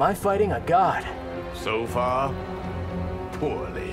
Am I fighting a god? So far, poorly.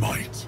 Might.